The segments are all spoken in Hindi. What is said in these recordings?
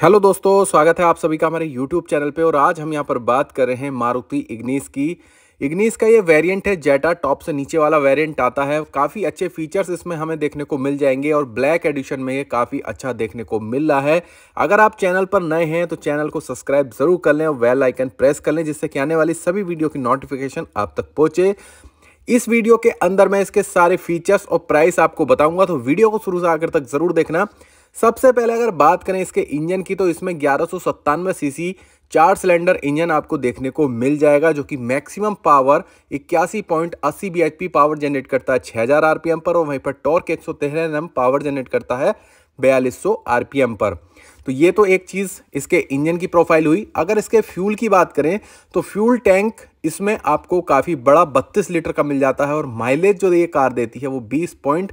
हेलो दोस्तों, स्वागत है आप सभी का हमारे यूट्यूब चैनल पे और आज हम यहाँ पर बात कर रहे हैं मारुति इग्निस की। इग्निस का ये वेरिएंट है जेटा टॉप से नीचे वाला वेरिएंट आता है। काफ़ी अच्छे फीचर्स इसमें हमें देखने को मिल जाएँगे और ब्लैक एडिशन में ये काफ़ी अच्छा देखने को मिल रहा है। अगर आप चैनल पर नए हैं तो चैनल को सब्सक्राइब ज़रूर कर लें और वेल आइकन प्रेस कर लें, जिससे कि आने वाली सभी वीडियो की नोटिफिकेशन आप तक पहुँचे। इस वीडियो के अंदर मैं इसके सारे फीचर्स और प्राइस आपको बताऊँगा तो वीडियो को शुरू से आकर तक ज़रूर देखना। सबसे पहले अगर बात करें इसके इंजन की तो इसमें ग्यारह सीसी चार सिलेंडर इंजन आपको देखने को मिल जाएगा, जो कि मैक्सिमम पावर इक्यासी पॉइंट अस्सी बी पावर जनरेट करता है 6000 आरपीएम पर, और वहीं पर टॉर्क एक सौ तेरह एम पावर जनरेट करता है, बयालीस सौ आरपीएम पर। तो ये तो एक चीज़ इसके इंजन की प्रोफ़ाइल हुई। अगर इसके फ्यूल की बात करें तो फ्यूल टैंक इसमें आपको काफ़ी बड़ा 32 लीटर का मिल जाता है, और माइलेज जो ये कार देती है वो 20 पॉइंट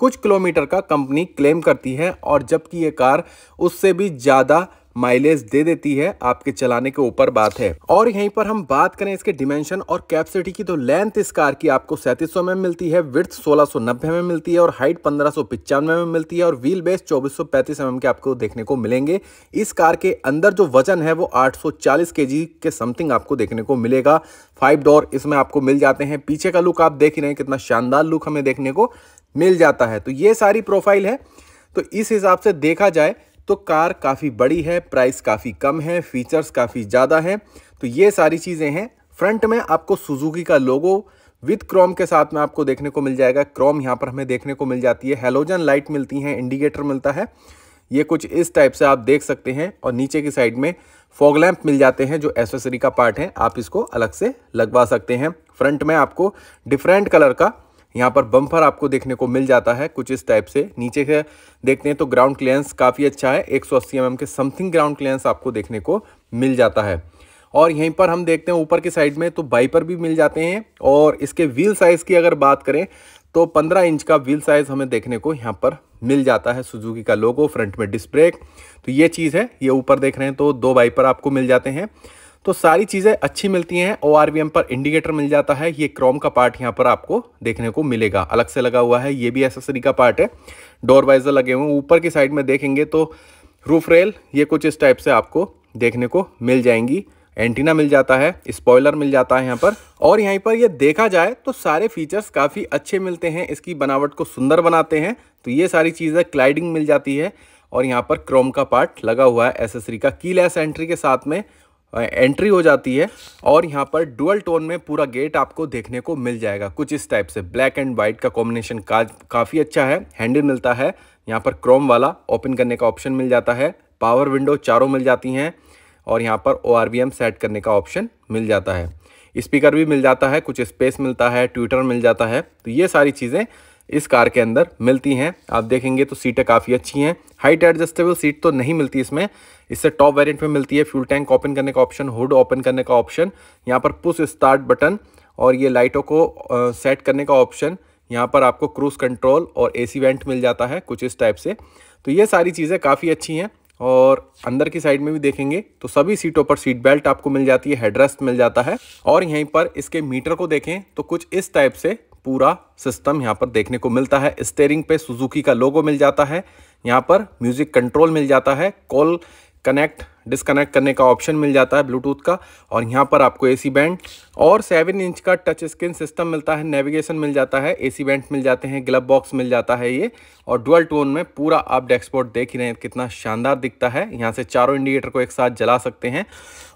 कुछ किलोमीटर का कंपनी क्लेम करती है और जबकि ये कार उससे भी ज़्यादा माइलेज दे देती है, आपके चलाने के ऊपर बात है। और यहीं पर हम बात करें इसके डिमेंशन और कैपेसिटी की तो लेंथ इस कार की आपको सैंतीस में मिलती है विर्थ सोलह सौ नब्बे में मिलती है और हाइट पंद्रह सौ पिचानवे में मिलती है और व्हील बेस चौबीस सौ पैंतीस एम के आपको देखने को मिलेंगे। इस कार के अंदर जो वज़न है, वो आठ सौ के समथिंग आपको देखने को मिलेगा। फाइव डोर इसमें आपको मिल जाते हैं। पीछे का लुक आप देख ही रहे हैं, कितना शानदार लुक हमें देखने को मिल जाता है। तो ये सारी प्रोफ़ाइल है। तो इस हिसाब से देखा जाए तो कार काफ़ी बड़ी है, प्राइस काफ़ी कम है, फीचर्स काफ़ी ज़्यादा है। तो ये सारी चीज़ें हैं। फ्रंट में आपको सुजुकी का लोगो विथ क्रोम के साथ में आपको देखने को मिल जाएगा। क्रोम यहाँ पर हमें देखने को मिल जाती है। हेलोजन लाइट मिलती हैं, इंडिकेटर मिलता है। ये कुछ इस टाइप से आप देख सकते हैं और नीचे की साइड में फॉग लैंप मिल जाते हैं, जो एसेसरी का पार्ट है। आप इसको अलग से लगवा सकते हैं। फ्रंट में आपको डिफरेंट कलर का यहाँ पर बम्पर आपको देखने को मिल जाता है कुछ इस टाइप से। नीचे से देखते हैं तो ग्राउंड क्लियरेंस काफ़ी अच्छा है। 180 सौ mm के समथिंग ग्राउंड क्लियरेंस आपको देखने को मिल जाता है। और यहीं पर हम देखते हैं ऊपर की साइड में तो बाइपर भी मिल जाते हैं। और इसके व्हील साइज़ की अगर बात करें तो 15 इंच का व्हील साइज़ हमें देखने को यहाँ पर मिल जाता है सुजुकी का लोगो फ्रंट में डिस्क ब्रेक तो ये चीज़ है, ये ऊपर देख रहे हैं तो दो बाइपर आपको मिल जाते हैं। तो सारी चीज़ें अच्छी मिलती हैं ओ पर इंडिकेटर मिल जाता है। ये क्रोम का पार्ट यहाँ पर आपको देखने को मिलेगा। अलग से लगा हुआ है, ये भी एसेसरी का पार्ट है। डोर वाइजर लगे हुए हैं। ऊपर की साइड में देखेंगे तो रूफ रेल ये कुछ इस टाइप से आपको देखने को मिल जाएँगी। एंटीना मिल जाता है स्पॉयलर मिल जाता है यहाँ पर। और यहीं पर ये देखा जाए तो सारे फीचर्स काफ़ी अच्छे मिलते हैं। इसकी बनावट को सुंदर बनाते हैं। तो ये सारी चीज़ें क्लाइडिंग मिल जाती है। और यहाँ पर क्रोम का पार्ट लगा हुआ है एसेसरी का। कीलेस एंट्री के साथ में एंट्री हो जाती है और यहाँ पर डुअल टोन में पूरा गेट आपको देखने को मिल जाएगा। कुछ इस टाइप से। ब्लैक एंड वाइट का कॉम्बिनेशन का, काफ़ी अच्छा है। हैंडल मिलता है। यहाँ पर क्रोम वाला ओपन करने का ऑप्शन मिल जाता है। पावर विंडो चारों मिल जाती हैं और यहाँ पर ओ सेट करने का ऑप्शन मिल जाता है। स्पीकर भी मिल जाता है। कुछ स्पेस मिलता है। ट्विटर मिल जाता है। तो ये सारी चीज़ें इस कार के अंदर मिलती हैं। आप देखेंगे तो सीटें काफ़ी अच्छी हैं। हाइट एडजस्टेबल सीट तो नहीं मिलती इसमें। इससे टॉप वेरिएंट में मिलती है। फ्यूल टैंक ओपन करने का ऑप्शन हुड ओपन करने का ऑप्शन यहाँ पर पुश स्टार्ट बटन और ये लाइटों को सेट करने का ऑप्शन यहाँ पर आपको क्रूज़ कंट्रोल और एसी वेंट मिल जाता है कुछ इस टाइप से। तो ये सारी चीज़ें काफ़ी अच्छी हैं और अंदर की साइड में भी देखेंगे तो सभी सीटों पर सीट बेल्ट आपको मिल जाती है हेडरेस्ट मिल जाता है और यहीं पर इसके मीटर को देखें तो कुछ इस टाइप से पूरा सिस्टम यहाँ पर देखने को मिलता है। स्टेयरिंग पे सुजुकी का लोगो मिल जाता है। यहाँ पर म्यूज़िक कंट्रोल मिल जाता है। कॉल कनेक्ट डिसकनेक्ट करने का ऑप्शन मिल जाता है ब्लूटूथ का, और यहाँ पर आपको एसी बैंड और सेवन इंच का टच स्क्रीन सिस्टम मिलता है नेविगेशन मिल जाता है एसी बैंड मिल जाते हैं ग्लब बॉक्स मिल जाता है ये, और डुअल टोन में पूरा आप डेस्कबोर्ड देख ही रहे हैं, कितना शानदार दिखता है, यहाँ से चारों इंडिकेटर को एक साथ जला सकते हैं,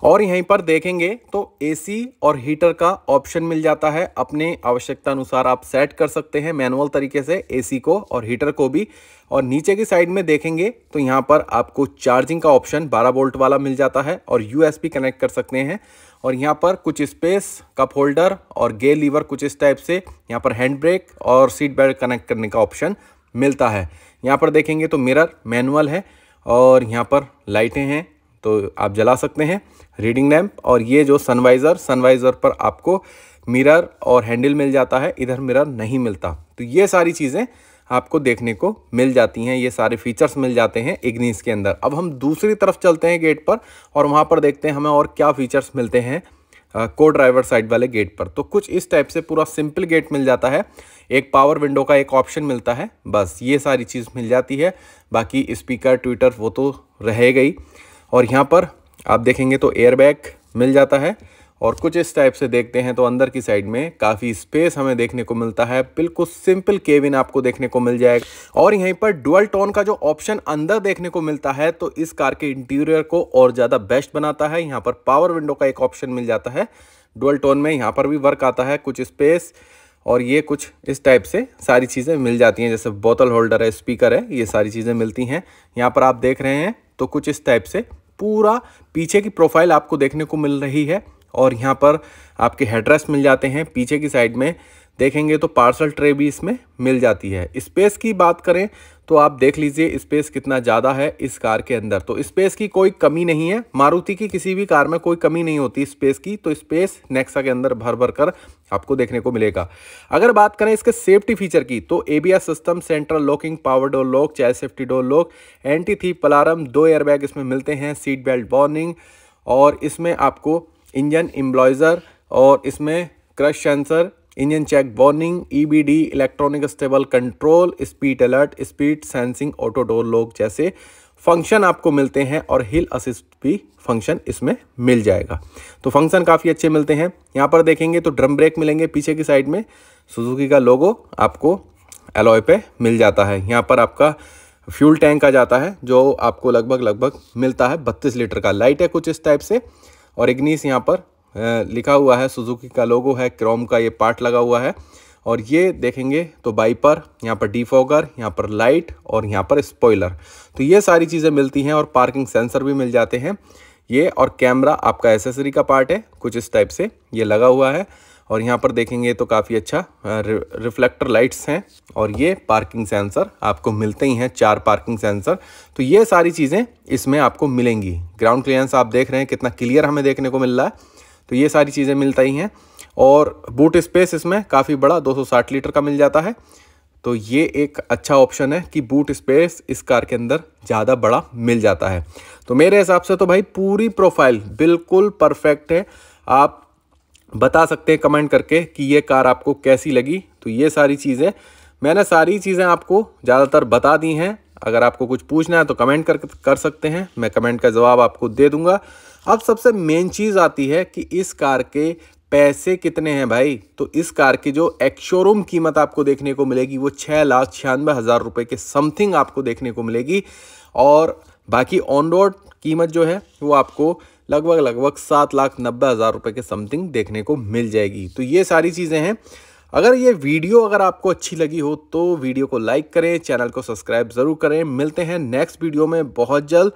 और यहीं पर देखेंगे तो एसी और हीटर का ऑप्शन मिल जाता है, अपने आवश्यकता अनुसार आप सेट कर सकते हैं मैनुअल तरीके से एसी को और हीटर को भी, और नीचे की साइड में देखेंगे तो यहाँ पर आपको चार्जिंग का ऑप्शन 12 वोल्ट वाला मिल जाता है और यूएसबी कनेक्ट कर सकते हैं। और यहाँ पर कुछ स्पेस कप होल्डर और गे लीवर कुछ इस टाइप से यहाँ पर हैंड ब्रेक और सीट बेल्ट कनेक्ट करने का ऑप्शन मिलता है। यहाँ पर देखेंगे तो मिरर मैनुअल है और यहाँ पर लाइटें हैं तो आप जला सकते हैं रीडिंग लैम्प और ये जो सनवाइज़र सनवाइज़र पर आपको मिरर और हैंडल मिल जाता है, इधर मिरर नहीं मिलता। तो ये सारी चीज़ें आपको देखने को मिल जाती हैं, ये सारे फीचर्स मिल जाते हैं इग्निस के अंदर। अब हम दूसरी तरफ़ चलते हैं गेट पर और वहाँ पर देखते हैं हमें और क्या फीचर्स मिलते हैं को ड्राइवर साइड वाले गेट पर। तो कुछ इस टाइप से पूरा सिंपल गेट मिल जाता है। एक पावर विंडो का एक ऑप्शन मिलता है, बस ये सारी चीज़ मिल जाती है। बाकी स्पीकर ट्विटर वो तो रहेगा ही और यहाँ पर आप देखेंगे तो एयरबैग मिल जाता है। और कुछ इस टाइप से देखते हैं तो अंदर की साइड में काफ़ी स्पेस हमें देखने को मिलता है। बिल्कुल सिंपल केविन आपको देखने को मिल जाएगा। और यहीं पर डुअल टोन का जो ऑप्शन अंदर देखने को मिलता है तो इस कार के इंटीरियर को और ज़्यादा बेस्ट बनाता है। यहाँ पर पावर विंडो का एक ऑप्शन मिल जाता है। डुअल टोन में यहाँ पर भी वर्क आता है कुछ स्पेस और ये कुछ इस टाइप से सारी चीज़ें मिल जाती हैं। जैसे बोतल होल्डर है स्पीकर है, ये सारी चीज़ें मिलती हैं। यहाँ पर आप देख रहे हैं तो कुछ इस टाइप से पूरा पीछे की प्रोफ़ाइल आपको देखने को मिल रही है। और यहाँ पर आपके हेडरेस्ट मिल जाते हैं, पीछे की साइड में। देखेंगे तो पार्सल ट्रे भी इसमें मिल जाती है। स्पेस की बात करें तो आप देख लीजिए स्पेस कितना ज़्यादा है इस कार के अंदर। तो स्पेस की कोई कमी नहीं है। मारुति की किसी भी कार में कोई कमी नहीं होती स्पेस की। तो स्पेस नेक्सा के अंदर भर भर कर आपको देखने को मिलेगा। अगर बात करें इसके सेफ्टी फीचर की तो ABS system central locking power door lock child safety door lock anti थी पलारम दो एयरबैग इसमें मिलते हैं सीट बेल्ट वार्निंग और इसमें आपको इंजन इम्ब्लॉयज़र और इसमें crash sensor engine check warning EBD electronic stable control speed alert speed sensing auto door lock जैसे फ़ंक्शन आपको मिलते हैं और हिल असिस्ट भी फ़ंक्शन इसमें मिल जाएगा। तो फ़ंक्शन काफ़ी अच्छे मिलते हैं। यहाँ पर देखेंगे तो ड्रम ब्रेक मिलेंगे पीछे की साइड में। सुजुकी का लोगो आपको एलॉय पे मिल जाता है। यहाँ पर आपका फ्यूल टैंक आ जाता है, जो आपको लगभग लगभग मिलता है बत्तीस लीटर का। लाइट है कुछ इस टाइप से। और इग्निस यहाँ पर लिखा हुआ है, सुजुकी का लोगो है, क्रोम का ये पार्ट लगा हुआ है। और ये देखेंगे तो बाइपर, यहाँ पर डीफोगर, यहाँ पर लाइट और यहाँ पर स्पॉइलर। तो ये सारी चीज़ें मिलती हैं और पार्किंग सेंसर भी मिल जाते हैं। ये और कैमरा आपका एसेसरी का पार्ट है, कुछ इस टाइप से ये लगा हुआ है। और यहाँ पर देखेंगे तो काफ़ी अच्छा रिफ्लेक्टर लाइट्स हैं और ये पार्किंग सेंसर आपको मिलते ही हैं, चार पार्किंग सेंसर तो ये सारी चीज़ें इसमें आपको मिलेंगी। ग्राउंड क्लियरेंस आप देख रहे हैं, कितना क्लियर हमें देखने को मिल रहा है। तो ये सारी चीज़ें मिलता ही हैं और बूट स्पेस इसमें काफ़ी बड़ा 260 लीटर का मिल जाता है। तो ये एक अच्छा ऑप्शन है कि बूट स्पेस इस कार के अंदर ज़्यादा बड़ा मिल जाता है। तो मेरे हिसाब से तो भाई पूरी प्रोफ़ाइल बिल्कुल परफेक्ट है। आप बता सकते हैं कमेंट करके कि ये कार आपको कैसी लगी। तो ये सारी चीज़ें, मैंने सारी चीज़ें आपको ज़्यादातर बता दी हैं। अगर आपको कुछ पूछना है तो कमेंट कर कर सकते हैं। मैं कमेंट का जवाब आपको दे दूँगा। अब सबसे मेन चीज़ आती है कि इस कार के पैसे कितने हैं भाई? तो इस कार की जो एक शोरूम कीमत आपको देखने को मिलेगी, वो छः लाख छियानवे हज़ार रुपये के समथिंग आपको देखने को मिलेगी। और बाकी ऑन रोड कीमत जो है, वो आपको लगभग लगभग सात लाख नब्बे हज़ार रुपये के समथिंग देखने को मिल जाएगी। तो ये सारी चीज़ें हैं। अगर ये वीडियो अगर आपको अच्छी लगी हो तो वीडियो को लाइक करें, चैनल को सब्सक्राइब ज़रूर करें। मिलते हैं नेक्स्ट वीडियो में। बहुत जल्द